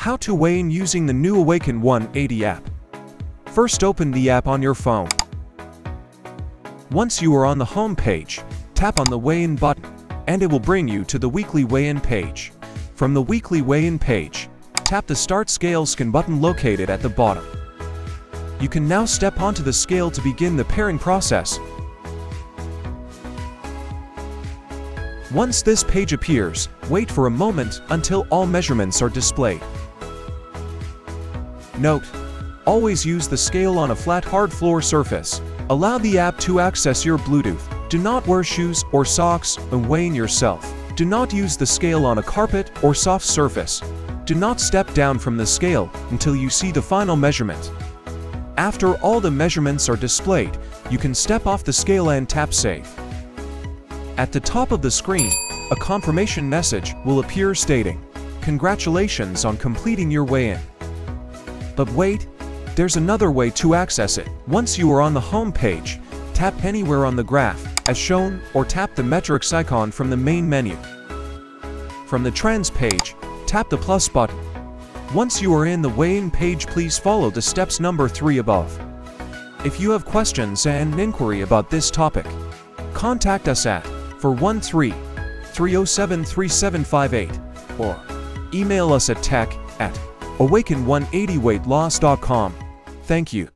How to weigh in using the new Awaken 180 app. First open the app on your phone. Once you are on the home page, tap on the weigh-in button, and it will bring you to the weekly weigh-in page. From the weekly weigh-in page, tap the Start Scale Scan button located at the bottom. You can now step onto the scale to begin the pairing process. Once this page appears, wait for a moment until all measurements are displayed. Note, always use the scale on a flat hard floor surface. Allow the app to access your Bluetooth. Do not wear shoes or socks when weighing yourself. Do not use the scale on a carpet or soft surface. Do not step down from the scale until you see the final measurement. After all the measurements are displayed, you can step off the scale and tap Save. At the top of the screen, a confirmation message will appear stating, Congratulations on completing your weigh-in. But wait, there's another way to access it. Once you are on the home page, tap anywhere on the graph, as shown, or tap the metrics icon from the main menu. From the Trends page, tap the plus button. Once you are in the weigh-in page please follow the steps number 3 above. If you have questions and inquiry about this topic, contact us at 413-307-3758 or email us at tech at awaken180weightloss.com. Thank you.